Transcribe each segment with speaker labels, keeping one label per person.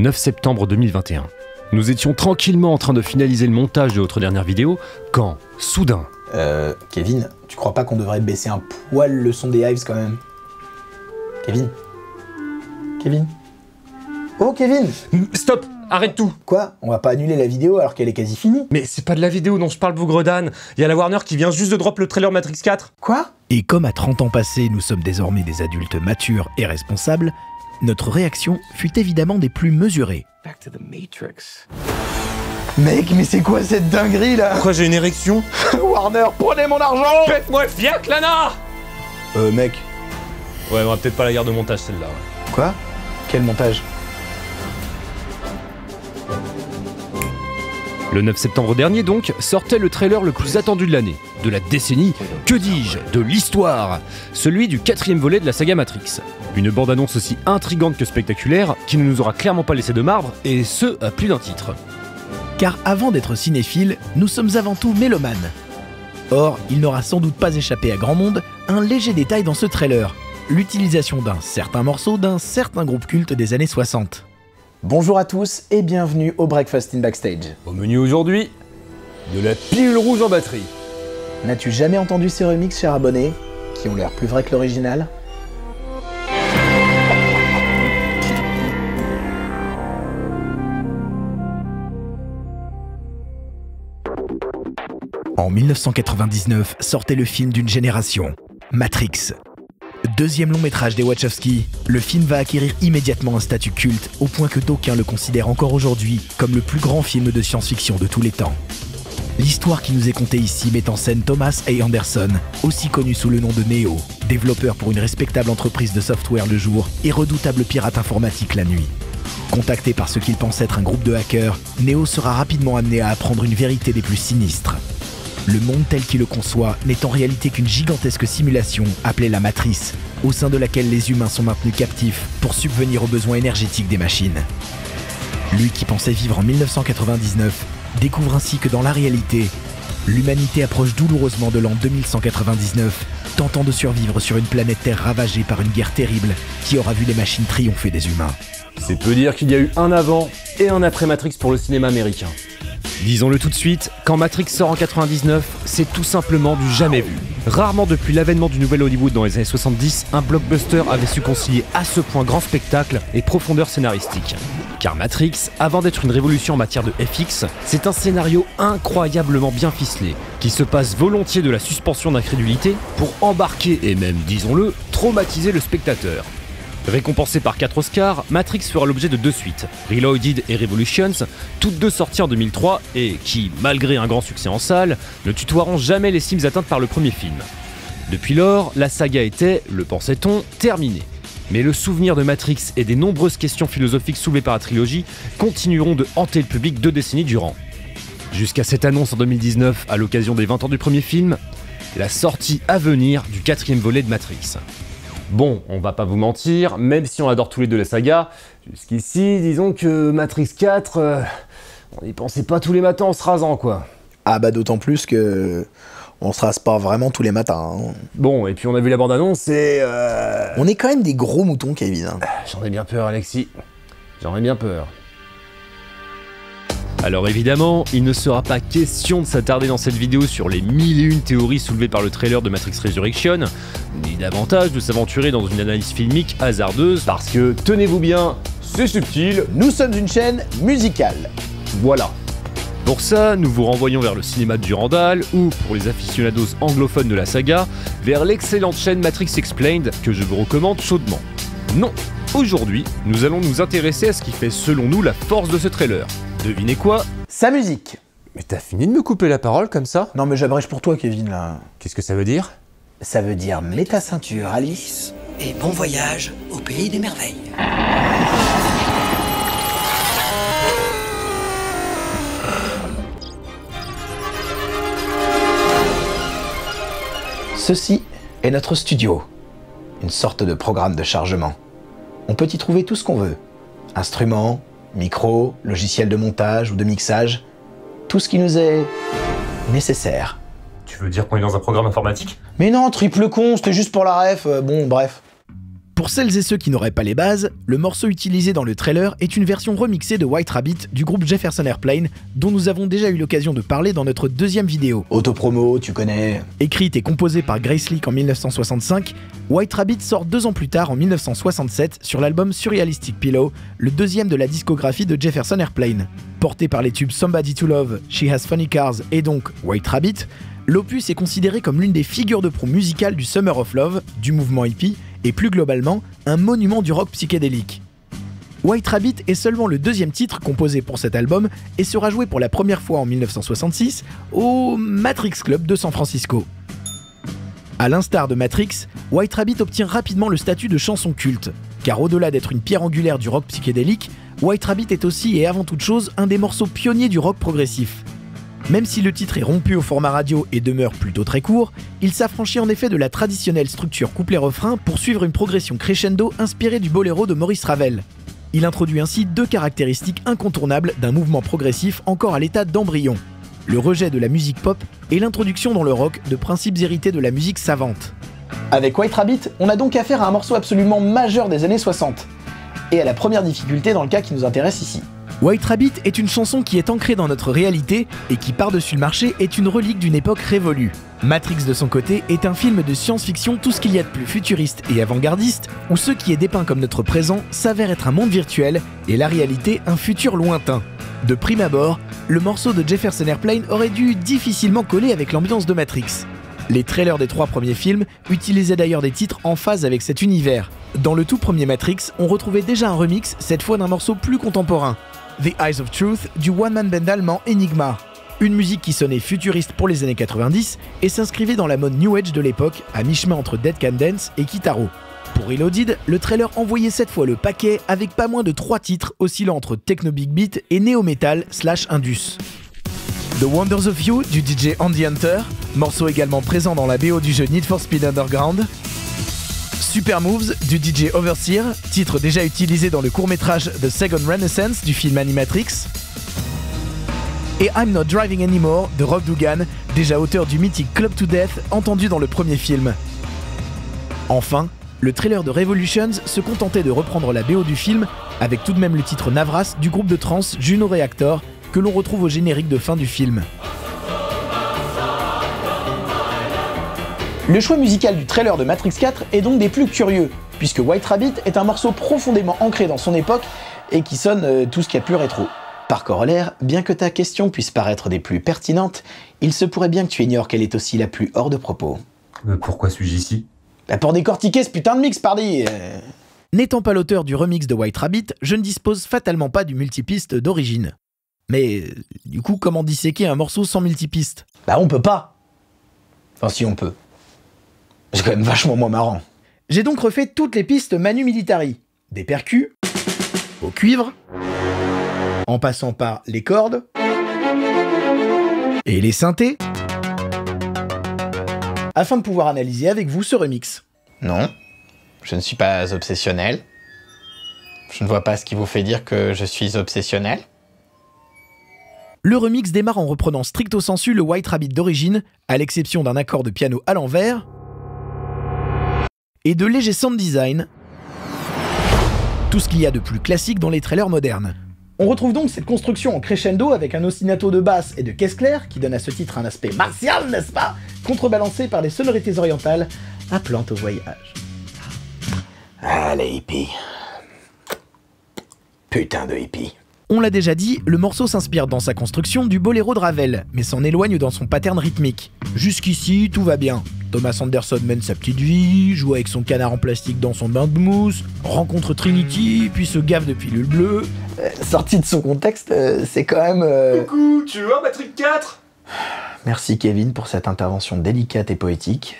Speaker 1: 9 septembre 2021. Nous étions tranquillement en train de finaliser le montage de notre dernière vidéo quand, soudain,
Speaker 2: Euh, Kevin, tu crois pas qu'on devrait baisser un poil le son des Hives quand même? Kevin? Kevin? Oh Kevin!
Speaker 1: Stop! Arrête tout!
Speaker 2: Quoi? On va pas annuler la vidéo alors qu'elle est quasi finie.
Speaker 1: Mais c'est pas de la vidéo dont je parle, Bougredane Il y a la Warner qui vient juste de drop le trailer Matrix 4
Speaker 2: Quoi?
Speaker 3: Et comme à 30 ans passés, nous sommes désormais des adultes matures et responsables, notre réaction fut évidemment des plus mesurées.
Speaker 2: Mec, mais c'est quoi cette dinguerie là?
Speaker 1: Pourquoi j'ai une érection?
Speaker 2: Warner, prenez mon argent!
Speaker 1: Faites-moi le fiac, Lana!
Speaker 2: Euh, mec.
Speaker 1: Ouais, on va peut-être pas la garde de montage celle-là.
Speaker 2: Quoi? Quel montage?
Speaker 1: Le 9 septembre dernier donc, sortait le trailer le plus attendu de l'année, de la décennie, que dis-je, de l'histoire, celui du quatrième volet de la saga Matrix. Une bande-annonce aussi intrigante que spectaculaire, qui ne nous aura clairement pas laissé de marbre, et ce, à plus d'un titre.
Speaker 3: Car avant d'être cinéphiles, nous sommes avant tout mélomanes. Or, il n'aura sans doute pas échappé à grand monde un léger détail dans ce trailer, l'utilisation d'un certain morceau d'un certain groupe culte des années 60.
Speaker 2: Bonjour à tous et bienvenue au Breakfast in Backstage.
Speaker 1: Au menu aujourd'hui, de la pilule rouge en batterie.
Speaker 2: N'as-tu jamais entendu ces remixes, cher abonné, qui ont l'air plus vrais que l'original?
Speaker 3: En 1999 sortait le film d'une génération, Matrix. Deuxième long métrage des Wachowski, le film va acquérir immédiatement un statut culte au point que d'aucuns le considèrent encore aujourd'hui comme le plus grand film de science-fiction de tous les temps. L'histoire qui nous est contée ici met en scène Thomas A. Anderson, aussi connu sous le nom de Neo, développeur pour une respectable entreprise de software le jour et redoutable pirate informatique la nuit. Contacté par ce qu'il pense être un groupe de hackers, Neo sera rapidement amené à apprendre une vérité des plus sinistres. Le monde tel qu'il le conçoit n'est en réalité qu'une gigantesque simulation appelée la Matrice, au sein de laquelle les humains sont maintenus captifs pour subvenir aux besoins énergétiques des machines. Lui qui pensait vivre en 1999 découvre ainsi que dans la réalité, l'humanité approche douloureusement de l'an 2199, tentant de survivre sur une planète Terre ravagée par une guerre terrible qui aura vu les machines triompher des humains.
Speaker 1: C'est peu dire qu'il y a eu un avant et un après Matrix pour le cinéma américain. Disons-le tout de suite, quand Matrix sort en 99, c'est tout simplement du jamais vu. Rarement depuis l'avènement du nouvel Hollywood dans les années 70, un blockbuster avait su concilier à ce point grand spectacle et profondeur scénaristique. Car Matrix, avant d'être une révolution en matière de FX, c'est un scénario incroyablement bien ficelé, qui se passe volontiers de la suspension d'incrédulité pour embarquer et même, disons-le, traumatiser le spectateur. Récompensé par 4 Oscars, Matrix fera l'objet de deux suites, Reloaded et Revolutions, toutes deux sorties en 2003 et qui, malgré un grand succès en salle, ne tutoieront jamais les cimes atteintes par le premier film. Depuis lors, la saga était, le pensait-on, terminée. Mais le souvenir de Matrix et des nombreuses questions philosophiques soulevées par la trilogie continueront de hanter le public deux décennies durant. Jusqu'à cette annonce en 2019, à l'occasion des 20 ans du premier film, la sortie à venir du quatrième volet de Matrix. Bon, on va pas vous mentir, même si on adore tous les deux la saga, jusqu'ici, disons que Matrix 4, euh, on n'y pensait pas tous les matins en se rasant, quoi.
Speaker 2: Ah bah d'autant plus que on se rase pas vraiment tous les matins. hein.
Speaker 1: Bon, et puis on a vu la bande-annonce et... euh,
Speaker 2: On est quand même des gros moutons, Kevin. hein.
Speaker 1: J'en ai bien peur, Alexis. J'en ai bien peur. Alors évidemment, il ne sera pas question de s'attarder dans cette vidéo sur les mille et une théories soulevées par le trailer de Matrix Resurrection, ni davantage de s'aventurer dans une analyse filmique hasardeuse, parce que, tenez-vous bien, c'est subtil,
Speaker 2: Nous sommes une chaîne musicale.
Speaker 1: voilà. Pour ça, nous vous renvoyons vers le cinéma de Durandal, ou, pour les aficionados anglophones de la saga, vers l'excellente chaîne Matrix Explained, que je vous recommande chaudement. Non, aujourd'hui, nous allons nous intéresser à ce qui fait selon nous la force de ce trailer. Devinez quoi
Speaker 2: Sa musique.
Speaker 1: Mais t'as fini de me couper la parole comme ça?
Speaker 2: Non mais j'abrège pour toi, Kevin, là.
Speaker 1: Qu'est-ce que ça veut dire?
Speaker 2: Ça veut dire mets ta ceinture, Alice.
Speaker 4: et bon voyage au pays des merveilles.
Speaker 2: Ceci est notre studio. Une sorte de programme de chargement. On peut y trouver tout ce qu'on veut. Instruments, micros, logiciels de montage ou de mixage. Tout ce qui nous est nécessaire.
Speaker 1: Tu veux dire qu'on est dans un programme informatique?
Speaker 2: Mais non, triple con, c'était juste pour la ref. euh, bon, bref.
Speaker 3: Pour celles et ceux qui n'auraient pas les bases, le morceau utilisé dans le trailer est une version remixée de White Rabbit du groupe Jefferson Airplane, dont nous avons déjà eu l'occasion de parler dans notre deuxième vidéo.
Speaker 2: Autopromo, tu connais.
Speaker 3: Écrite et composée par Grace Leak en 1965, White Rabbit sort deux ans plus tard en 1967 sur l'album Surrealistic Pillow, le deuxième de la discographie de Jefferson Airplane. Porté par les tubes Somebody to Love, She Has Funny Cars et donc White Rabbit, l'opus est considéré comme l'une des figures de proue musicales du Summer of Love, du mouvement hippie, et plus globalement, un monument du rock psychédélique. White Rabbit est seulement le deuxième titre composé pour cet album et sera joué pour la première fois en 1966 au Matrix Club de San Francisco. A l'instar de Matrix, White Rabbit obtient rapidement le statut de chanson culte, car au-delà d'être une pierre angulaire du rock psychédélique, White Rabbit est aussi et avant toute chose un des morceaux pionniers du rock progressif. Même si le titre est rompu au format radio et demeure plutôt très court, il s'affranchit en effet de la traditionnelle structure couplet-refrain pour suivre une progression crescendo inspirée du boléro de Maurice Ravel. Il introduit ainsi deux caractéristiques incontournables d'un mouvement progressif encore à l'état d'embryon. Le rejet de la musique pop et l'introduction dans le rock de principes hérités de la musique savante.
Speaker 2: Avec White Rabbit, on a donc affaire à un morceau absolument majeur des années 60. Et à la première difficulté dans le cas qui nous intéresse ici.
Speaker 3: White Rabbit est une chanson qui est ancrée dans notre réalité et qui par-dessus le marché est une relique d'une époque révolue. Matrix de son côté est un film de science-fiction tout ce qu'il y a de plus futuriste et avant-gardiste, où ce qui est dépeint comme notre présent s'avère être un monde virtuel et la réalité un futur lointain. De prime abord, le morceau de Jefferson Airplane aurait dû difficilement coller avec l'ambiance de Matrix. Les trailers des trois premiers films utilisaient d'ailleurs des titres en phase avec cet univers. Dans le tout premier Matrix, on retrouvait déjà un remix, cette fois d'un morceau plus contemporain, The Eyes of Truth du one-man band allemand Enigma. Une musique qui sonnait futuriste pour les années 90 et s'inscrivait dans la mode New Age de l'époque, à mi-chemin entre Dead Can Dance et Kitaro. Pour Reloaded, le trailer envoyait cette fois le paquet avec pas moins de 3 titres oscillant entre techno big beat et néo-metal slash indus. The Wonders of You du DJ Andy Hunter, morceau également présent dans la BO du jeu Need for Speed Underground, Super Moves du DJ Overseer, titre déjà utilisé dans le court-métrage The Second Renaissance du film Animatrix. Et I'm Not Driving Anymore de Rob Dugan, déjà auteur du mythique Club to Death entendu dans le premier film. Enfin, le trailer de Revolutions se contentait de reprendre la BO du film, avec tout de même le titre Navras du groupe de trance Juno Reactor, que l'on retrouve au générique de fin du film.
Speaker 2: Le choix musical du trailer de Matrix 4 est donc des plus curieux, puisque White Rabbit est un morceau profondément ancré dans son époque et qui sonne euh, tout ce qu'il y a plus rétro. Par corollaire, bien que ta question puisse paraître des plus pertinentes, il se pourrait bien que tu ignores qu'elle est aussi la plus hors de propos.
Speaker 1: Mais pourquoi suis-je ici?
Speaker 2: Bah Pour décortiquer ce putain de mix, pardi euh.
Speaker 3: N'étant pas l'auteur du remix de White Rabbit, je ne dispose fatalement pas du multipiste d'origine. Mais du coup, comment disséquer un morceau sans multipiste?
Speaker 2: Bah on peut pas Enfin si on peut. C'est quand même vachement moins marrant.
Speaker 3: J'ai donc refait toutes les pistes Manu Militari. Des percus, au cuivre, en passant par les cordes, et les synthés, afin de pouvoir analyser avec vous ce remix.
Speaker 2: Non, je ne suis pas obsessionnel. Je ne vois pas ce qui vous fait dire que je suis obsessionnel.
Speaker 3: Le remix démarre en reprenant stricto sensu le White Rabbit d'origine, à l'exception d'un accord de piano à l'envers, et de léger sound design, tout ce qu'il y a de plus classique dans les trailers modernes. On retrouve donc cette construction en crescendo avec un ostinato de basse et de caisse claire qui donne à ce titre un aspect martial, n'est-ce pas? Contrebalancé par des sonorités orientales appelant au voyage.
Speaker 2: Ah, les hippies. Putain de hippies.
Speaker 3: On l'a déjà dit, le morceau s'inspire dans sa construction du boléro de Ravel, mais s'en éloigne dans son pattern rythmique. Jusqu'ici, tout va bien. Thomas Anderson mène sa petite vie, joue avec son canard en plastique dans son bain de mousse, rencontre Trinity, puis se gave de pilules bleues.
Speaker 2: Euh, sorti de son contexte, euh, c'est quand même. Euh,
Speaker 1: Coucou, tu veux un Matrix 4
Speaker 2: Merci Kevin pour cette intervention délicate et poétique.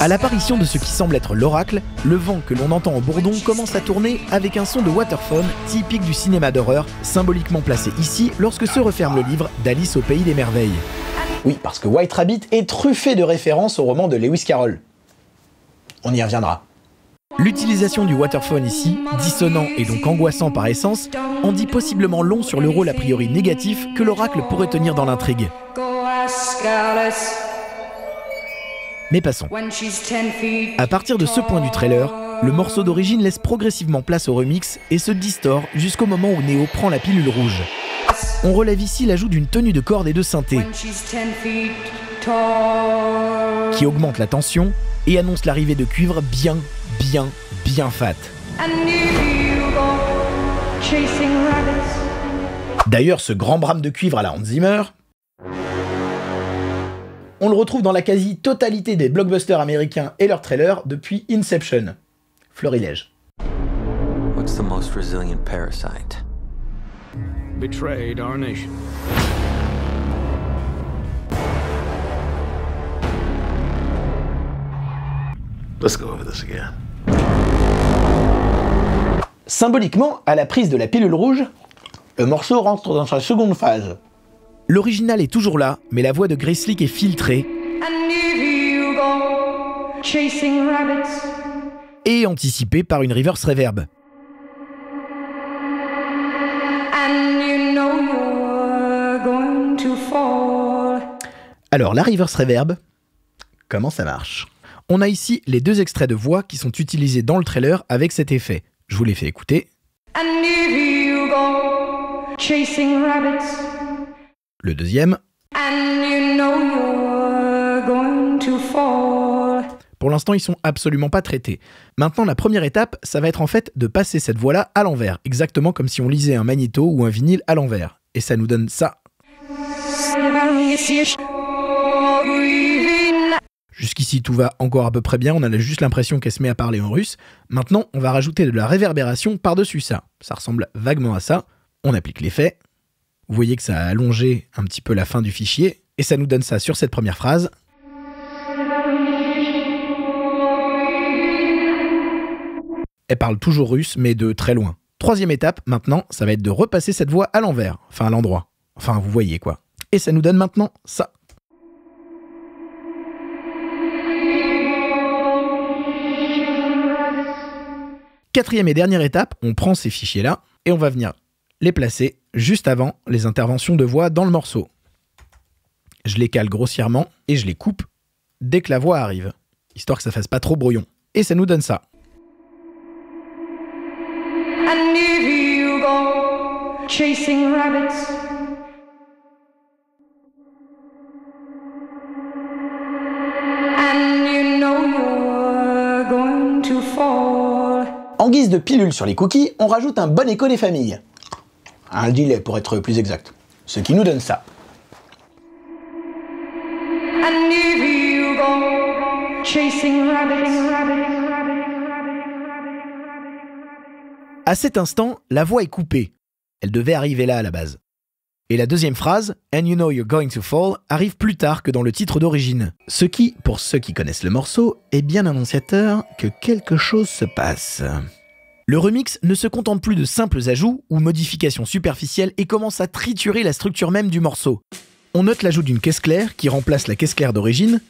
Speaker 3: À l'apparition de ce qui semble être l'oracle, le vent que l'on entend au bourdon commence à tourner avec un son de waterphone typique du cinéma d'horreur, symboliquement placé ici lorsque se referme le livre d'Alice au pays des merveilles.
Speaker 2: Oui, parce que White Rabbit est truffé de références au roman de Lewis Carroll. On y reviendra.
Speaker 3: L'utilisation du waterphone ici, dissonant et donc angoissant par essence, en dit possiblement long sur le rôle a priori négatif que l'oracle pourrait tenir dans l'intrigue. Mais passons. À partir de ce point du trailer, Le morceau d'origine laisse progressivement place au remix et se distord jusqu'au moment où Neo prend la pilule rouge. On relève ici l'ajout d'une tenue de corde et de synthé qui augmente la tension et annonce l'arrivée de cuivre bien, bien, bien fat. D'ailleurs, ce grand brame de cuivre à la Hans Zimmer, on le retrouve dans la quasi-totalité des blockbusters américains et leurs trailers depuis Inception. Florilège. What's the most resilient parasite? Betrayed our nation.
Speaker 2: Let's go over this again. Symboliquement, à la prise de la pilule rouge, le morceau rentre dans sa seconde phase.
Speaker 3: L'original est toujours là, mais la voix de Grace est filtrée et anticipée par une reverse reverb. Alors la reverse reverb, comment ça marche? On a ici les deux extraits de voix qui sont utilisés dans le trailer avec cet effet. Je vous les fais écouter. Le deuxième. Pour l'instant, ils sont absolument pas traités. Maintenant, la première étape, ça va être en fait de passer cette voix-là à l'envers, exactement comme si on lisait un magnéto ou un vinyle à l'envers. Et ça nous donne ça. Jusqu'ici, tout va encore à peu près bien, on a juste l'impression qu'elle se met à parler en russe. Maintenant, on va rajouter de la réverbération par-dessus ça. Ça ressemble vaguement à ça. On applique l'effet. Vous voyez que ça a allongé un petit peu la fin du fichier, et ça nous donne ça sur cette première phrase. Elle parle toujours russe, mais de très loin. Troisième étape, maintenant, ça va être de repasser cette voix à l'envers, enfin à l'endroit. Enfin, vous voyez quoi. Et ça nous donne maintenant ça. Quatrième et dernière étape, on prend ces fichiers-là et on va venir les placer juste avant les interventions de voix dans le morceau. Je les cale grossièrement et je les coupe dès que la voix arrive, histoire que ça fasse pas trop brouillon. Et ça nous donne ça.
Speaker 2: En guise de pilule sur les cookies, on rajoute un bon écho des familles un delay pour être plus exact. Ce qui nous donne ça.
Speaker 3: À cet instant, la voix est coupée. Elle devait arriver là à la base. Et la deuxième phrase, And you know you're going to fall, arrive plus tard que dans le titre d'origine. Ce qui, pour ceux qui connaissent le morceau, est bien annonciateur que quelque chose se passe. Le remix ne se contente plus de simples ajouts ou modifications superficielles et commence à triturer la structure même du morceau. On note l'ajout d'une caisse claire qui remplace la caisse claire d'origine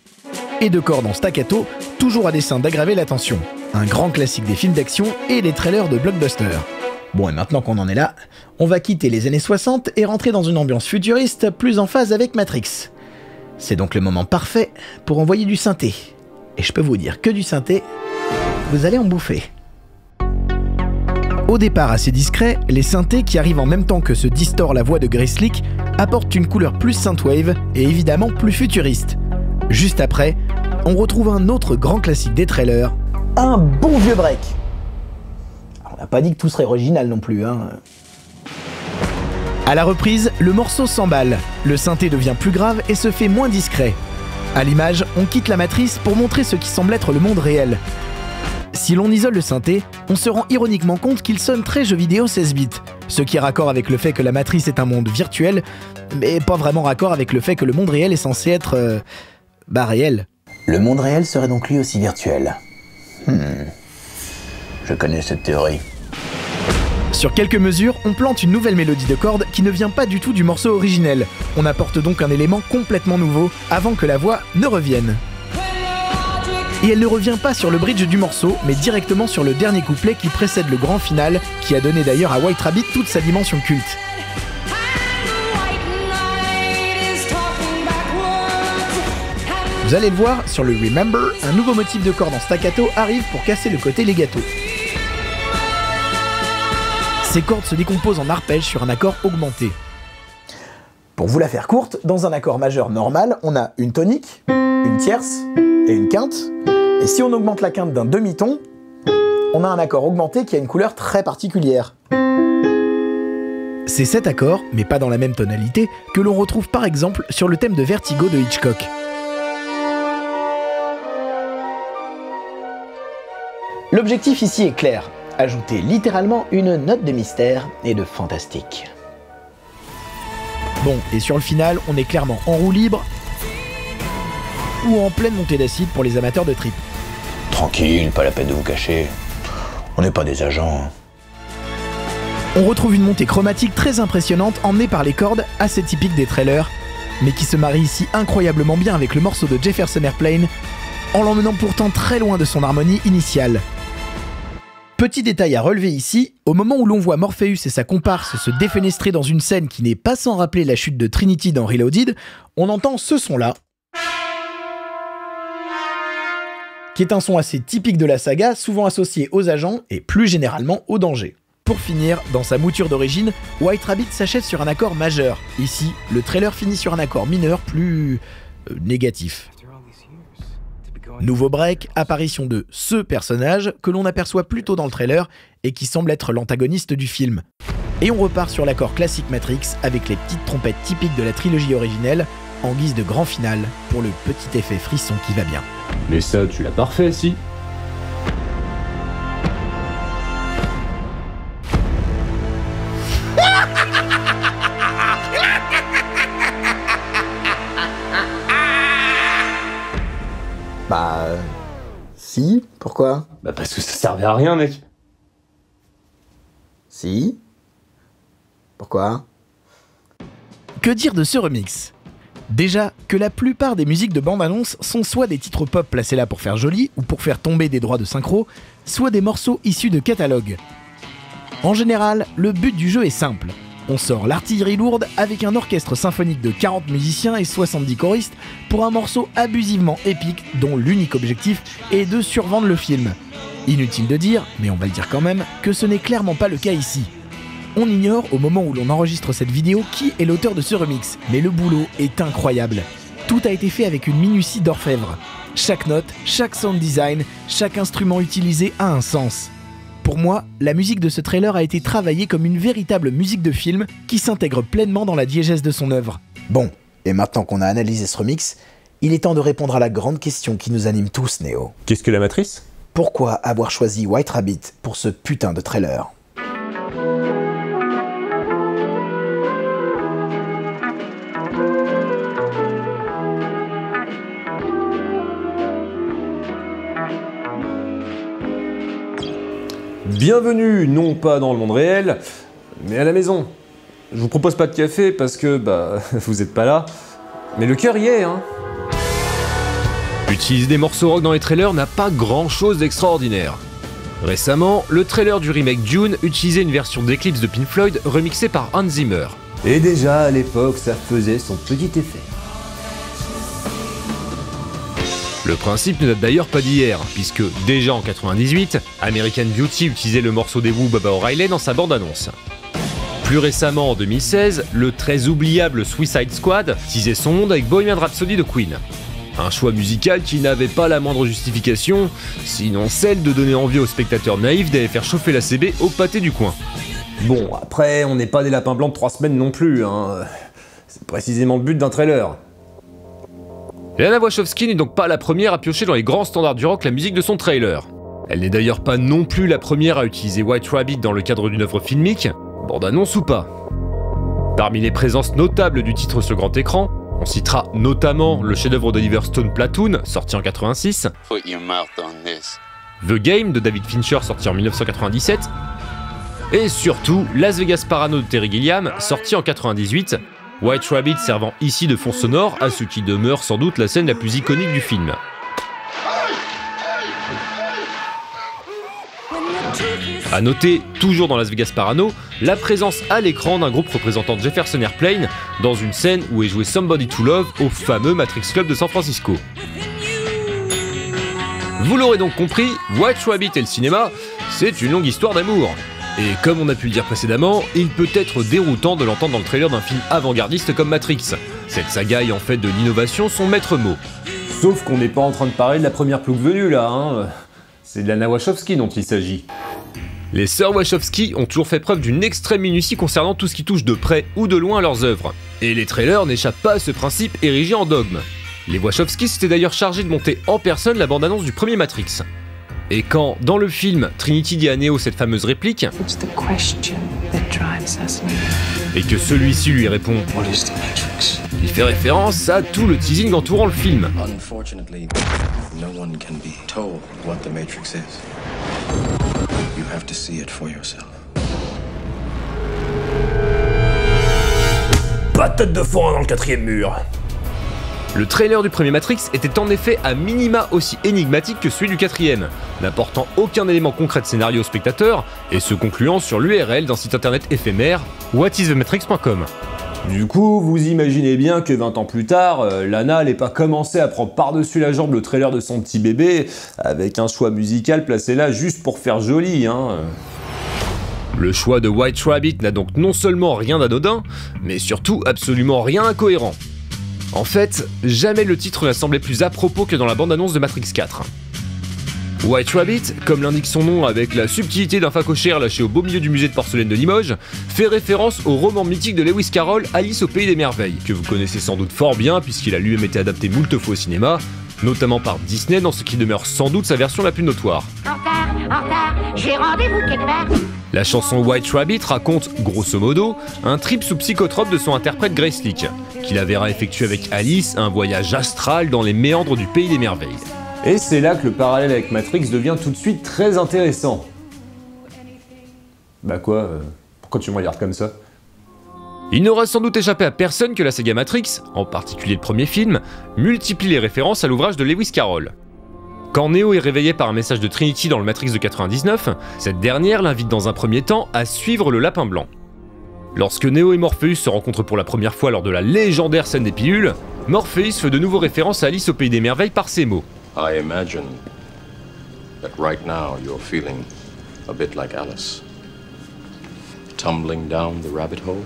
Speaker 3: et de cordes en staccato, toujours à dessein d'aggraver la tension. Un grand classique des films d'action et des trailers de blockbuster. Bon, et maintenant qu'on en est là, on va quitter les années 60 et rentrer dans une ambiance futuriste plus en phase avec Matrix. C'est donc le moment parfait pour envoyer du synthé. Et je peux vous dire que du synthé, vous allez en bouffer. Au départ assez discret, les synthés qui arrivent en même temps que se distord la voix de Grace apportent une couleur plus synthwave et évidemment plus futuriste. Juste après, on retrouve un autre grand classique des trailers.
Speaker 2: Un bon vieux break. On n'a pas dit que tout serait original non plus, hein.
Speaker 3: À la reprise, le morceau s'emballe, le synthé devient plus grave et se fait moins discret. À l'image, on quitte la matrice pour montrer ce qui semble être le monde réel, si l'on isole le synthé, on se rend ironiquement compte qu'il sonne très jeu vidéo 16 bits, ce qui est raccord avec le fait que la matrice est un monde virtuel, mais pas vraiment raccord avec le fait que le monde réel est censé être... Euh, bah réel.
Speaker 2: Le monde réel serait donc lui aussi virtuel. Hmm. Je connais cette théorie.
Speaker 3: Sur quelques mesures, on plante une nouvelle mélodie de cordes qui ne vient pas du tout du morceau originel. On apporte donc un élément complètement nouveau avant que la voix ne revienne. Et elle ne revient pas sur le bridge du morceau, mais directement sur le dernier couplet qui précède le grand final, qui a donné d'ailleurs à White Rabbit toute sa dimension culte. Vous allez le voir, sur le Remember, un nouveau motif de corde en staccato arrive pour casser le côté legato. Ces cordes se décomposent en arpèges sur un accord augmenté.
Speaker 2: Pour vous la faire courte, dans un accord majeur normal, on a une tonique, une tierce et une quinte. Et si on augmente la quinte d'un demi-ton, on a un accord augmenté qui a une couleur très particulière.
Speaker 3: C'est cet accord, mais pas dans la même tonalité, que l'on retrouve par exemple sur le thème de Vertigo de Hitchcock.
Speaker 2: L'objectif ici est clair, ajouter littéralement une note de mystère et de fantastique.
Speaker 3: Bon, et sur le final, on est clairement en roue libre ou en pleine montée d'acide pour les amateurs de trip.
Speaker 2: Tranquille, pas la peine de vous cacher. On n'est pas des agents. Hein.
Speaker 3: On retrouve une montée chromatique très impressionnante emmenée par les cordes, assez typiques des trailers, mais qui se marie ici incroyablement bien avec le morceau de Jefferson Airplane, en l'emmenant pourtant très loin de son harmonie initiale. Petit détail à relever ici, au moment où l'on voit Morpheus et sa comparse se défenestrer dans une scène qui n'est pas sans rappeler la chute de Trinity dans Reloaded, on entend ce son-là, qui est un son assez typique de la saga, souvent associé aux agents et plus généralement aux dangers. Pour finir, dans sa mouture d'origine, White Rabbit s'achève sur un accord majeur. Ici, le trailer finit sur un accord mineur plus... Euh, négatif. Nouveau break, apparition de ce personnage que l'on aperçoit plutôt dans le trailer et qui semble être l'antagoniste du film. Et on repart sur l'accord classique Matrix avec les petites trompettes typiques de la trilogie originelle en guise de grand final pour le petit effet frisson qui va bien.
Speaker 1: Mais ça, tu l'as parfait, si
Speaker 2: Bah. Si, pourquoi?
Speaker 1: Bah parce que ça servait à rien, mec.
Speaker 2: Si Pourquoi?
Speaker 3: Que dire de ce remix? Déjà que la plupart des musiques de bande-annonce sont soit des titres pop placés là pour faire joli ou pour faire tomber des droits de synchro, soit des morceaux issus de catalogues. En général, le but du jeu est simple. On sort l'artillerie lourde avec un orchestre symphonique de 40 musiciens et 70 choristes pour un morceau abusivement épique dont l'unique objectif est de survendre le film. Inutile de dire, mais on va le dire quand même, que ce n'est clairement pas le cas ici. On ignore au moment où l'on enregistre cette vidéo qui est l'auteur de ce remix, mais le boulot est incroyable. Tout a été fait avec une minutie d'orfèvre. Chaque note, chaque sound design, chaque instrument utilisé a un sens. Pour moi, la musique de ce trailer a été travaillée comme une véritable musique de film qui s'intègre pleinement dans la diégèse de son œuvre.
Speaker 2: Bon, et maintenant qu'on a analysé ce remix, il est temps de répondre à la grande question qui nous anime tous, Néo.
Speaker 1: Qu'est-ce que la matrice?
Speaker 2: Pourquoi avoir choisi White Rabbit pour ce putain de trailer?
Speaker 1: Bienvenue, non pas dans le monde réel, mais à la maison. Je vous propose pas de café parce que, bah, vous êtes pas là, mais le cœur y est, hein. Utiliser des morceaux rock dans les trailers n'a pas grand chose d'extraordinaire. Récemment, le trailer du remake Dune utilisait une version d'Eclipse de Pink Floyd remixée par Hans Zimmer. Et déjà à l'époque, ça faisait son petit effet. Le principe ne date d'ailleurs pas d'hier, puisque déjà en 98, American Beauty utilisait le morceau des Who Baba O'Reilly dans sa bande-annonce. Plus récemment, en 2016, le très oubliable Suicide Squad utilisait son monde avec Bohemian Rhapsody de Queen. Un choix musical qui n'avait pas la moindre justification, sinon celle de donner envie aux spectateurs naïfs d'aller faire chauffer la CB au pâté du coin. Bon, après, on n'est pas des lapins blancs de 3 semaines non plus, hein. C'est précisément le but d'un trailer. Lana Wachowski n'est donc pas la première à piocher dans les grands standards du rock la musique de son trailer. Elle n'est d'ailleurs pas non plus la première à utiliser White Rabbit dans le cadre d'une œuvre filmique, bande-annonce ou pas. Parmi les présences notables du titre sur grand écran, on citera notamment le chef-d'œuvre d'Oliver Stone Platoon, sorti en 86, The Game de David Fincher, sorti en 1997, et surtout Las Vegas Parano de Terry Gilliam, sorti en 98, White Rabbit servant ici de fond sonore à ce qui demeure sans doute la scène la plus iconique du film. A noter, toujours dans Las Vegas Parano, la présence à l'écran d'un groupe représentant Jefferson Airplane dans une scène où est joué Somebody to Love au fameux Matrix Club de San Francisco. Vous l'aurez donc compris, White Rabbit et le cinéma, c'est une longue histoire d'amour. Et comme on a pu le dire précédemment, il peut être déroutant de l'entendre dans le trailer d'un film avant-gardiste comme Matrix. Cette saga est en fait de l'innovation son maître mot.
Speaker 5: Sauf qu'on n'est pas en train de parler de la première plouc venue là, hein. C'est de la Wachowski dont il s'agit.
Speaker 1: Les sœurs Wachowski ont toujours fait preuve d'une extrême minutie concernant tout ce qui touche de près ou de loin à leurs œuvres. Et les trailers n'échappent pas à ce principe érigé en dogme. Les Wachowski s'étaient d'ailleurs chargés de monter en personne la bande-annonce du premier Matrix. Et quand, dans le film, Trinity dit à Neo cette fameuse réplique, et que celui-ci lui répond Il fait référence à tout le teasing entourant le film.
Speaker 5: Pas de tête de forain dans le quatrième mur.
Speaker 1: Le trailer du premier Matrix était en effet à minima aussi énigmatique que celui du quatrième, n'apportant aucun élément concret de scénario au spectateur et se concluant sur l'URL d'un site internet éphémère whatisthematrix.com.
Speaker 5: Du coup, vous imaginez bien que 20 ans plus tard, euh, Lana n'allait pas commencer à prendre par-dessus la jambe le trailer de son petit bébé avec un choix musical placé là juste pour faire joli, hein.
Speaker 1: Le choix de White Rabbit n'a donc non seulement rien d'anodin, mais surtout absolument rien incohérent. En fait, jamais le titre n'a semblé plus à propos que dans la bande-annonce de Matrix 4. White Rabbit, comme l'indique son nom avec la subtilité d'un facochère lâché au beau milieu du musée de porcelaine de Limoges, fait référence au roman mythique de Lewis Carroll, Alice au pays des merveilles, que vous connaissez sans doute fort bien puisqu'il a lui-même été adapté moult fois au cinéma, notamment par Disney dans ce qui demeure sans doute sa version la plus notoire. j'ai rendez-vous La chanson White Rabbit raconte, grosso modo, un trip sous psychotrope de son interprète Grace Leak, qui la verra effectuer avec Alice un voyage astral dans les méandres du pays des merveilles.
Speaker 5: Et c'est là que le parallèle avec Matrix devient tout de suite très intéressant. Bah quoi euh, Pourquoi tu me regardes comme ça?
Speaker 1: Il n'aura sans doute échappé à personne que la saga Matrix, en particulier le premier film, multiplie les références à l'ouvrage de Lewis Carroll. Quand Neo est réveillé par un message de Trinity dans le Matrix de 99, cette dernière l'invite dans un premier temps à suivre le lapin blanc. Lorsque Neo et Morpheus se rencontrent pour la première fois lors de la légendaire scène des pilules, Morpheus fait de nouveau référence à Alice au Pays des Merveilles par ces mots. I imagine that right now you're feeling a bit like Alice. Tumbling down the rabbit hole?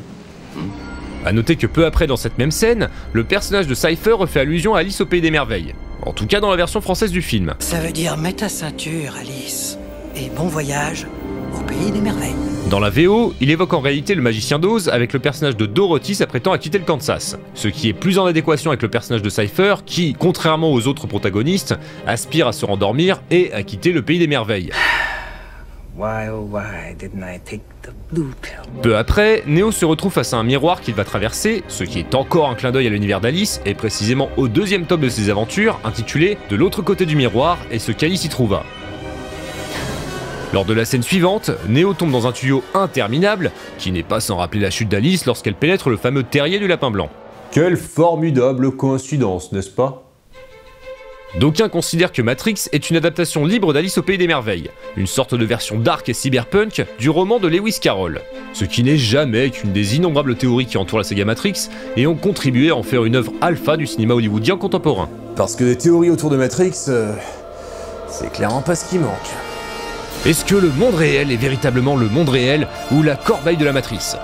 Speaker 1: A noter que peu après dans cette même scène, le personnage de Cypher refait allusion à Alice au Pays des Merveilles. En tout cas dans la version française du film.
Speaker 4: Ça veut dire mets ta ceinture, Alice. Et bon voyage au Pays des Merveilles.
Speaker 1: Dans la VO, il évoque en réalité le magicien d'Oz avec le personnage de Dorothy s'apprêtant à quitter le Kansas. Ce qui est plus en adéquation avec le personnage de Cypher qui, contrairement aux autres protagonistes, aspire à se rendormir et à quitter le Pays des Merveilles. Peu après, Neo se retrouve face à un miroir qu'il va traverser, ce qui est encore un clin d'œil à l'univers d'Alice, et précisément au deuxième tome de ses aventures, intitulé De l'autre côté du miroir et ce qu'Alice y trouva. Lors de la scène suivante, Neo tombe dans un tuyau interminable, qui n'est pas sans rappeler la chute d'Alice lorsqu'elle pénètre le fameux terrier du lapin blanc.
Speaker 5: Quelle formidable coïncidence, n'est-ce pas?
Speaker 1: D'aucuns considèrent que Matrix est une adaptation libre d'Alice au Pays des Merveilles, une sorte de version dark et cyberpunk du roman de Lewis Carroll, ce qui n'est jamais qu'une des innombrables théories qui entourent la saga Matrix et ont contribué à en faire une œuvre alpha du cinéma hollywoodien contemporain.
Speaker 5: Parce que les théories autour de Matrix, euh, c'est clairement pas ce qui manque.
Speaker 1: Est-ce que le monde réel est véritablement le monde réel ou la corbeille de la matrice?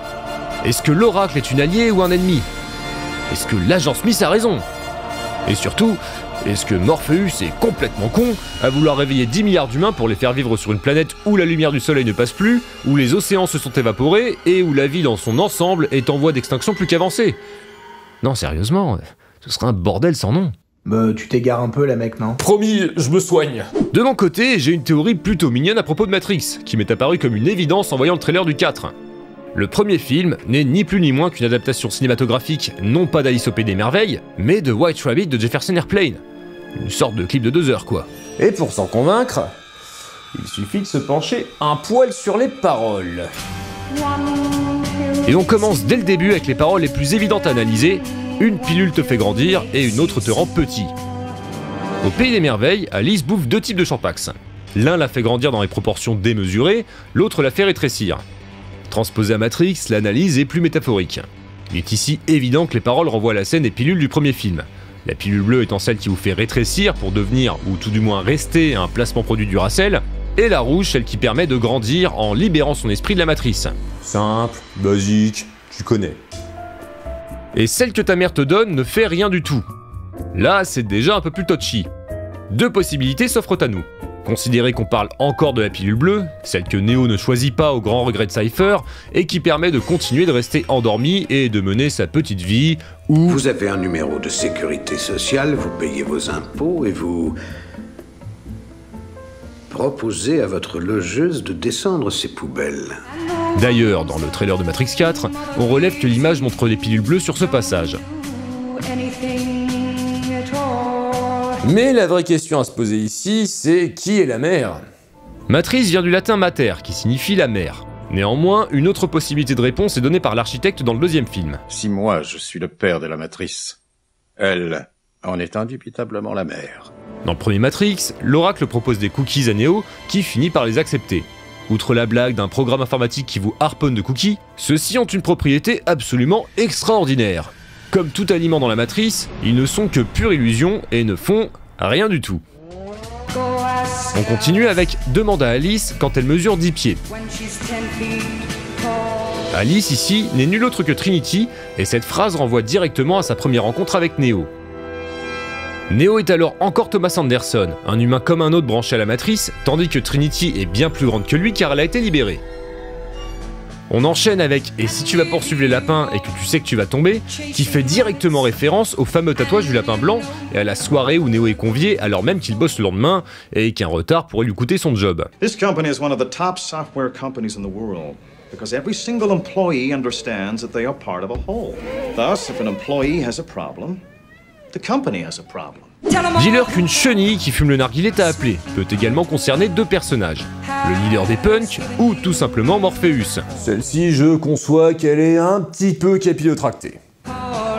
Speaker 1: Est-ce que l'oracle est une alliée ou un ennemi? Est-ce que l'agent Smith a raison? Et surtout, est-ce que Morpheus est complètement con à vouloir réveiller 10 milliards d'humains pour les faire vivre sur une planète où la lumière du soleil ne passe plus, où les océans se sont évaporés et où la vie dans son ensemble est en voie d'extinction plus qu'avancée? Non, sérieusement, ce serait un bordel sans nom.
Speaker 2: Bah, tu t'égares un peu, la mec, non?
Speaker 5: Promis, je me soigne.
Speaker 1: De mon côté, j'ai une théorie plutôt mignonne à propos de Matrix, qui m'est apparue comme une évidence en voyant le trailer du 4. Le premier film n'est ni plus ni moins qu'une adaptation cinématographique non pas d'Alice au Pays des Merveilles, mais de White Rabbit de Jefferson Airplane. Une sorte de clip de deux heures, quoi.
Speaker 5: Et pour s'en convaincre, il suffit de se pencher un poil sur les paroles.
Speaker 1: Et on commence dès le début avec les paroles les plus évidentes à analyser. Une pilule te fait grandir et une autre te rend petit. Au pays des merveilles, Alice bouffe deux types de champax. L'un la fait grandir dans des proportions démesurées, l'autre la fait rétrécir. Transposé à Matrix, l'analyse est plus métaphorique. Il est ici évident que les paroles renvoient à la scène des pilules du premier film. La pilule bleue étant celle qui vous fait rétrécir pour devenir, ou tout du moins rester, un placement produit du Racel, et la rouge celle qui permet de grandir en libérant son esprit de la matrice.
Speaker 5: Simple, basique, tu connais.
Speaker 1: Et celle que ta mère te donne ne fait rien du tout. Là, c'est déjà un peu plus touchy. Deux possibilités s'offrent à nous. Considérer qu'on parle encore de la pilule bleue, celle que Neo ne choisit pas au grand regret de Cypher, et qui permet de continuer de rester endormi et de mener sa petite vie où...
Speaker 6: Vous avez un numéro de sécurité sociale, vous payez vos impôts et vous proposez à votre logeuse de descendre ses poubelles.
Speaker 1: D'ailleurs, dans le trailer de Matrix 4, on relève que l'image montre les pilules bleues sur ce passage.
Speaker 5: Mais la vraie question à se poser ici, c'est qui est la mère?
Speaker 1: Matrice vient du latin mater, qui signifie la mère. Néanmoins, une autre possibilité de réponse est donnée par l'architecte dans le deuxième film.
Speaker 7: Si moi je suis le père de la matrice, elle en est indubitablement la mère.
Speaker 1: Dans le premier Matrix, l'oracle propose des cookies à Neo qui finit par les accepter. Outre la blague d'un programme informatique qui vous harponne de cookies, ceux-ci ont une propriété absolument extraordinaire. Comme tout aliment dans la matrice, ils ne sont que pure illusion et ne font rien du tout. On continue avec Demande à Alice quand elle mesure 10 pieds. Alice ici n'est nulle autre que Trinity, et cette phrase renvoie directement à sa première rencontre avec Neo. Neo est alors encore Thomas Anderson, un humain comme un autre branché à la matrice, tandis que Trinity est bien plus grande que lui car elle a été libérée. On enchaîne avec Et si tu vas poursuivre les lapins et que tu sais que tu vas tomber, qui fait directement référence au fameux tatouage du lapin blanc et à la soirée où Neo est convié alors même qu'il bosse le lendemain et qu'un retard pourrait lui coûter son job.
Speaker 8: This company is one of the top software companies in the world because every single employee understands that they are part of a whole. Thus, if an employee has a problem,
Speaker 1: Dis-leur qu'une chenille qui fume le narguilé t'a appelé peut également concerner deux personnages, le leader des punks ou tout simplement Morpheus.
Speaker 5: Celle-ci, je conçois qu'elle est un petit peu capillotractée.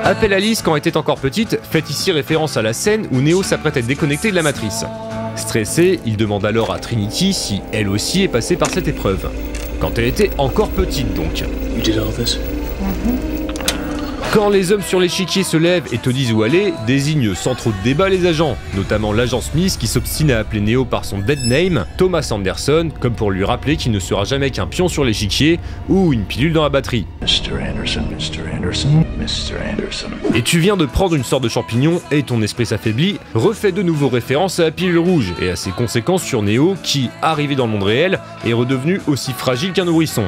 Speaker 1: Appel Alice quand elle était encore petite fait ici référence à la scène où Neo s'apprête à être déconnecté de la matrice. Stressé, il demande alors à Trinity si elle aussi est passée par cette épreuve. Quand elle était encore petite donc. Quand les hommes sur l'échiquier se lèvent et te disent où aller, désigne sans trop de débat les agents, notamment l'agent Smith qui s'obstine à appeler Neo par son dead name, Thomas Anderson, comme pour lui rappeler qu'il ne sera jamais qu'un pion sur l'échiquier ou une pilule dans la batterie. Et tu viens de prendre une sorte de champignon et ton esprit s'affaiblit, refait de nouveau référence à la pilule rouge et à ses conséquences sur Neo qui, arrivé dans le monde réel, est redevenu aussi fragile qu'un nourrisson.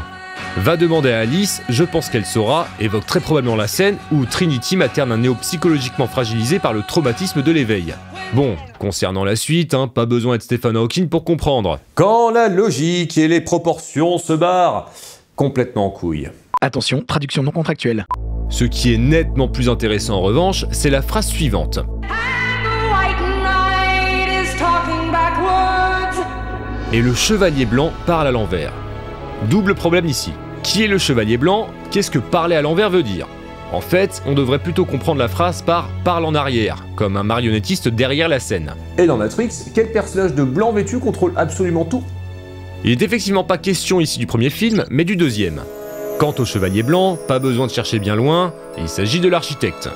Speaker 1: Va demander à Alice, je pense qu'elle saura, évoque très probablement la scène où Trinity materne un Néo psychologiquement fragilisé par le traumatisme de l'éveil. Bon, concernant la suite, hein, pas besoin d'être Stephen Hawking pour comprendre.
Speaker 5: Quand la logique et les proportions se barrent, complètement en couille.
Speaker 3: Attention, traduction non contractuelle.
Speaker 1: Ce qui est nettement plus intéressant en revanche, c'est la phrase suivante. Et le chevalier blanc parle à l'envers. Double problème ici. Qui est le chevalier blanc? Qu'est-ce que parler à l'envers veut dire? En fait, on devrait plutôt comprendre la phrase par parle en arrière, comme un marionnettiste derrière la scène.
Speaker 5: Et dans Matrix, quel personnage de blanc vêtu contrôle absolument tout?
Speaker 1: Il n'est effectivement pas question ici du premier film, mais du deuxième. Quant au chevalier blanc, pas besoin de chercher bien loin, il s'agit de l'architecte.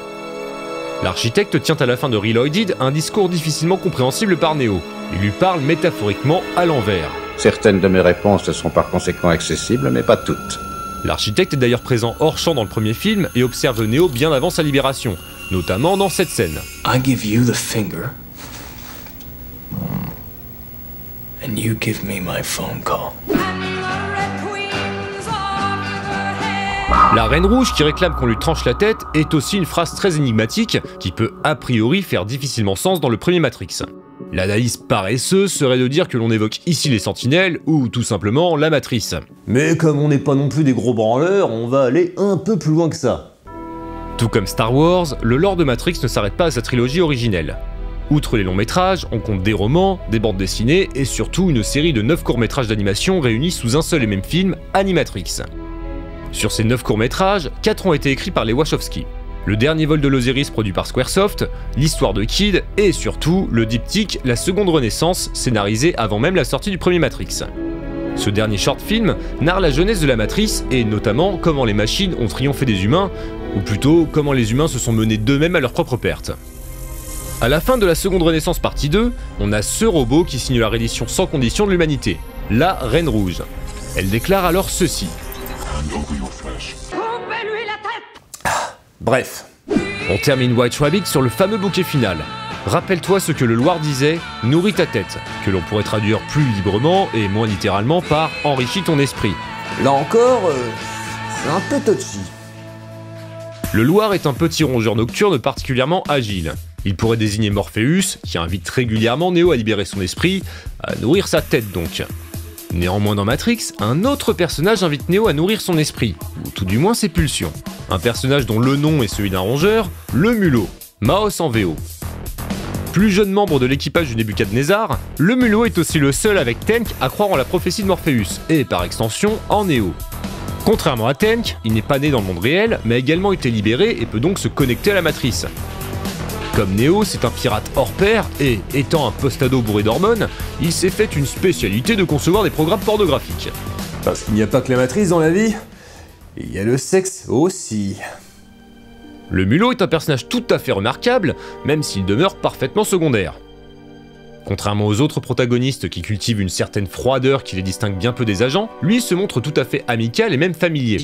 Speaker 1: L'architecte tient à la fin de Reloaded un discours difficilement compréhensible par Neo. Il lui parle métaphoriquement à l'envers.
Speaker 7: Certaines de mes réponses sont par conséquent accessibles, mais pas toutes.
Speaker 1: L'architecte est d'ailleurs présent hors champ dans le premier film et observe Neo bien avant sa libération, notamment dans cette scène.
Speaker 9: I give you the finger, and you give me my phone call.
Speaker 1: La Reine Rouge qui réclame qu'on lui tranche la tête est aussi une phrase très énigmatique qui peut a priori faire difficilement sens dans le premier Matrix. L'analyse paresseuse serait de dire que l'on évoque ici les sentinelles ou tout simplement la matrice.
Speaker 5: Mais comme on n'est pas non plus des gros branleurs, on va aller un peu plus loin que ça.
Speaker 1: Tout comme Star Wars, le lore de Matrix ne s'arrête pas à sa trilogie originelle. Outre les longs métrages, on compte des romans, des bandes dessinées et surtout une série de 9 courts métrages d'animation réunis sous un seul et même film, Animatrix. Sur ces 9 courts métrages, 4 ont été écrits par les Wachowski. Le dernier vol de l'Osiris produit par Squaresoft, l'histoire de Kid et surtout le diptyque La Seconde Renaissance, scénarisé avant même la sortie du premier Matrix. Ce dernier short film narre la jeunesse de la matrice et notamment comment les machines ont triomphé des humains, ou plutôt comment les humains se sont menés d'eux-mêmes à leur propre perte. À la fin de la seconde renaissance partie 2, on a ce robot qui signe la reddition sans condition de l'humanité, la Reine Rouge. Elle déclare alors ceci. Bref, on termine White Rabbit sur le fameux bouquet final. Rappelle-toi ce que le Loir disait, nourris ta tête, que l'on pourrait traduire plus librement et moins littéralement par enrichis ton esprit.
Speaker 5: Là encore, euh, c'est un peu touchy.
Speaker 1: Le Loir est un petit rongeur nocturne particulièrement agile. Il pourrait désigner Morpheus, qui invite régulièrement Neo à libérer son esprit, à nourrir sa tête donc. Néanmoins dans Matrix, un autre personnage invite Neo à nourrir son esprit, ou tout du moins ses pulsions. Un personnage dont le nom est celui d'un rongeur, le Mulot, Maos en VO. Plus jeune membre de l'équipage du Nebuchadnezzar, le Mulot est aussi le seul avec Tenk à croire en la prophétie de Morpheus, et par extension en Neo. Contrairement à Tenk, il n'est pas né dans le monde réel, mais a également été libéré et peut donc se connecter à la matrice. Comme Neo, c'est un pirate hors pair et, étant un postado bourré d'hormones, il s'est fait une spécialité de concevoir des programmes pornographiques.
Speaker 5: Parce qu'il n'y a pas que la matrice dans la vie, il y a le sexe aussi.
Speaker 1: Le mulot est un personnage tout à fait remarquable, même s'il demeure parfaitement secondaire. Contrairement aux autres protagonistes qui cultivent une certaine froideur qui les distingue bien peu des agents, lui se montre tout à fait amical et même familier.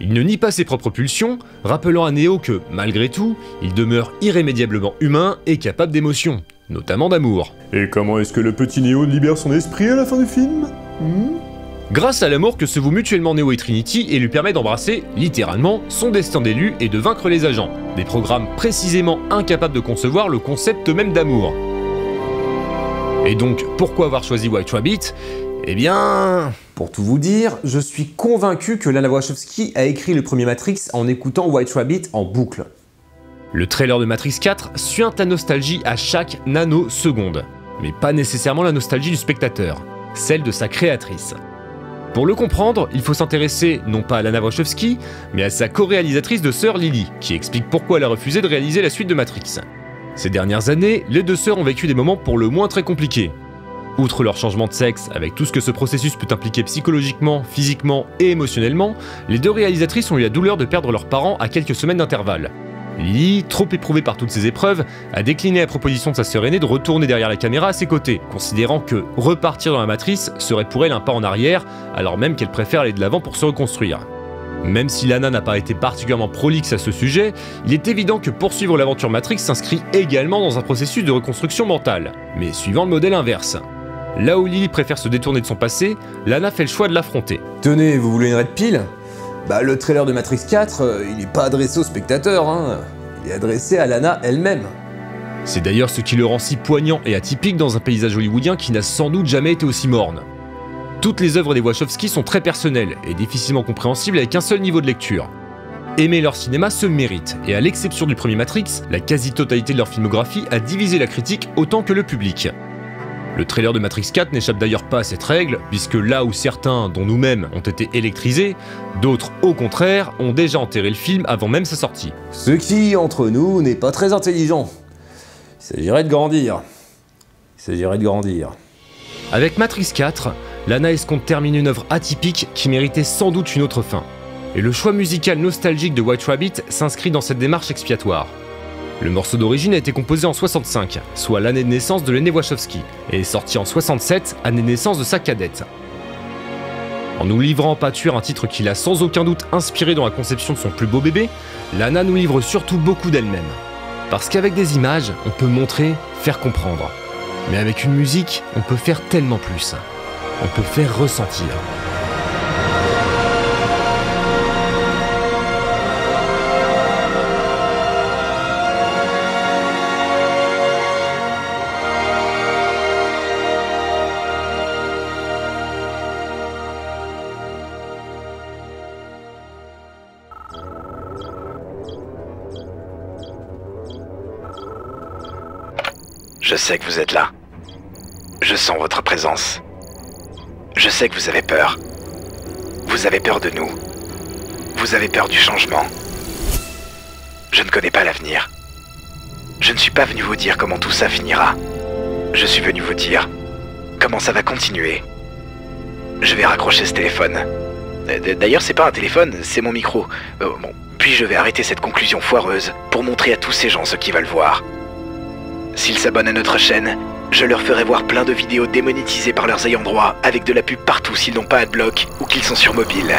Speaker 1: Il ne nie pas ses propres pulsions, rappelant à Neo que, malgré tout, il demeure irrémédiablement humain et capable d'émotions, notamment d'amour.
Speaker 5: Et comment est-ce que le petit Neo libère son esprit à la fin du film? Hmm?
Speaker 1: Grâce à l'amour que se vouent mutuellement Neo et Trinity et lui permet d'embrasser, littéralement, son destin d'élu et de vaincre les agents. Des programmes précisément incapables de concevoir le concept même d'amour. Et donc, pourquoi avoir choisi White Rabbit Eh bien...
Speaker 5: Pour tout vous dire, je suis convaincu que Lana Wachowski a écrit le premier Matrix en écoutant White Rabbit en boucle.
Speaker 1: Le trailer de Matrix 4 suinte la nostalgie à chaque nanoseconde. Mais pas nécessairement la nostalgie du spectateur, celle de sa créatrice. Pour le comprendre, il faut s'intéresser non pas à Lana Wachowski, mais à sa co-réalisatrice de sœur Lily, qui explique pourquoi elle a refusé de réaliser la suite de Matrix. Ces dernières années, les deux sœurs ont vécu des moments pour le moins très compliqués. Outre leur changement de sexe, avec tout ce que ce processus peut impliquer psychologiquement, physiquement et émotionnellement, les deux réalisatrices ont eu la douleur de perdre leurs parents à quelques semaines d'intervalle. Lily, trop éprouvée par toutes ces épreuves, a décliné la proposition de sa sœur aînée de retourner derrière la caméra à ses côtés, considérant que repartir dans la matrice serait pour elle un pas en arrière, alors même qu'elle préfère aller de l'avant pour se reconstruire. Même si Lana n'a pas été particulièrement prolixe à ce sujet, il est évident que poursuivre l'aventure Matrix s'inscrit également dans un processus de reconstruction mentale, mais suivant le modèle inverse. Là où Lily préfère se détourner de son passé, Lana fait le choix de l'affronter.
Speaker 5: Tenez, vous voulez une red pile Bah le trailer de Matrix 4, euh, il n'est pas adressé au spectateur, hein. il est adressé à Lana elle-même.
Speaker 1: C'est d'ailleurs ce qui le rend si poignant et atypique dans un paysage hollywoodien qui n'a sans doute jamais été aussi morne. Toutes les œuvres des Wachowski sont très personnelles et difficilement compréhensibles avec un seul niveau de lecture. Aimer leur cinéma se mérite, et à l'exception du premier Matrix, la quasi-totalité de leur filmographie a divisé la critique autant que le public. Le trailer de Matrix 4 n'échappe d'ailleurs pas à cette règle, puisque là où certains, dont nous-mêmes, ont été électrisés, d'autres, au contraire, ont déjà enterré le film avant même sa sortie.
Speaker 5: Ce qui, entre nous, n'est pas très intelligent. Il s'agirait de grandir. Il s'agirait de grandir.
Speaker 1: Avec Matrix 4, Lana escompte terminer une œuvre atypique qui méritait sans doute une autre fin. Et le choix musical nostalgique de White Rabbit s'inscrit dans cette démarche expiatoire. Le morceau d'origine a été composé en 65, soit l'année de naissance de l'aîné Wachowski, et est sorti en 67, année de naissance de sa cadette. En nous livrant en pâture un titre qui l'a sans aucun doute inspiré dans la conception de son plus beau bébé, Lana nous livre surtout beaucoup d'elle-même. Parce qu'avec des images, on peut montrer, faire comprendre. Mais avec une musique, on peut faire tellement plus on peut faire ressentir.
Speaker 10: Je sais que vous êtes là. Je sens votre présence. Je sais que vous avez peur. Vous avez peur de nous. Vous avez peur du changement.
Speaker 3: Je ne connais pas l'avenir. Je ne suis pas venu vous dire comment tout ça finira. Je suis venu vous dire comment ça va continuer. Je vais raccrocher ce téléphone. D'ailleurs, c'est pas un téléphone, c'est mon micro. Euh, puis je vais arrêter cette conclusion foireuse pour montrer à tous ces gens ce qu'ils veulent voir. S'ils s'abonnent à notre chaîne, je leur ferai voir plein de vidéos démonétisées par leurs ayants droit avec de la pub partout s'ils n'ont pas Adblock ou qu'ils sont sur mobile.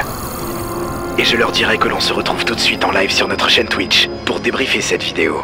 Speaker 3: Et je leur dirai que l'on se retrouve tout de suite en live sur notre chaîne Twitch pour débriefer cette vidéo.